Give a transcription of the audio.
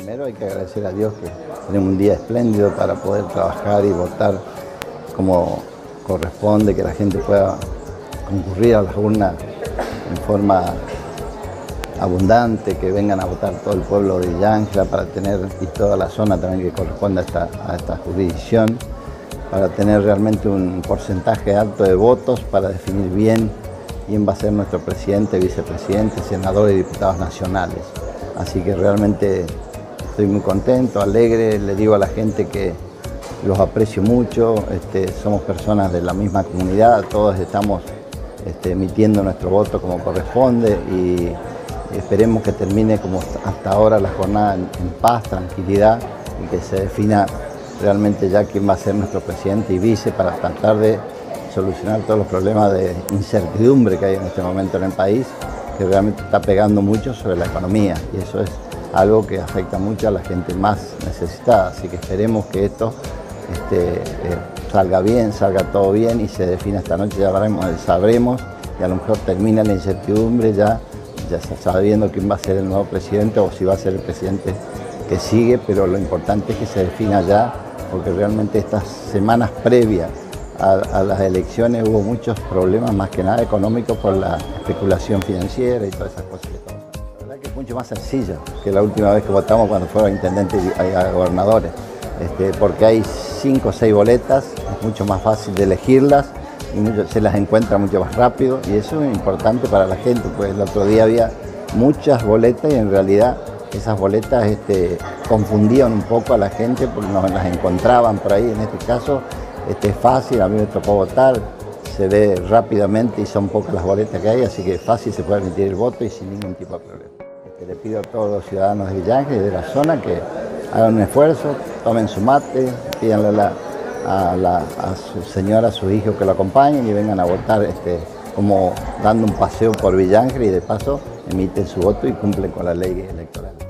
Primero hay que agradecer a Dios que tenemos un día espléndido para poder trabajar y votar como corresponde, que la gente pueda concurrir a las urnas en forma abundante, que vengan a votar todo el pueblo de Villa para tener, y toda la zona también que corresponde a esta, a esta jurisdicción, para tener realmente un porcentaje alto de votos para definir bien quién va a ser nuestro presidente, vicepresidente, senador y diputados nacionales. Así que realmente estoy muy contento, alegre, le digo a la gente que los aprecio mucho, este, somos personas de la misma comunidad, todos estamos este, emitiendo nuestro voto como corresponde y esperemos que termine como hasta ahora la jornada en, paz, tranquilidad y que se defina realmente ya quién va a ser nuestro presidente y vice para tratar de solucionar todos los problemas de incertidumbre que hay en este momento en el país, que realmente está pegando mucho sobre la economía y eso es algo que afecta mucho a la gente más necesitada. Así que esperemos que esto este, eh, salga bien, salga todo bien y se defina esta noche, ya sabremos y a lo mejor termina la incertidumbre ya, ya sabiendo quién va a ser el nuevo presidente o si va a ser el presidente que sigue, pero lo importante es que se defina ya, porque realmente estas semanas previas a, las elecciones hubo muchos problemas, más que nada económicos, por la especulación financiera y todas esas cosas que estamos es mucho más sencillo que la última vez que votamos cuando fueron intendentes y gobernadores, este, porque hay cinco o seis boletas, es mucho más fácil de elegirlas y se las encuentra mucho más rápido. Y eso es importante para la gente, pues el otro día había muchas boletas y en realidad esas boletas este, confundían un poco a la gente porque no las encontraban por ahí, en este caso este, es fácil, a mí me tocó votar, se ve rápidamente y son pocas las boletas que hay, así que fácil se puede emitir el voto y sin ningún tipo de problema. Este, le pido a todos los ciudadanos de Villángel y de la zona que hagan un esfuerzo, tomen su mate, pídanle a, su señora, a su hijo que lo acompañen y vengan a votar este, como dando un paseo por Villángel y de paso emiten su voto y cumplen con la ley electoral.